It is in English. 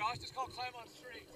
Josh just call climb on straight.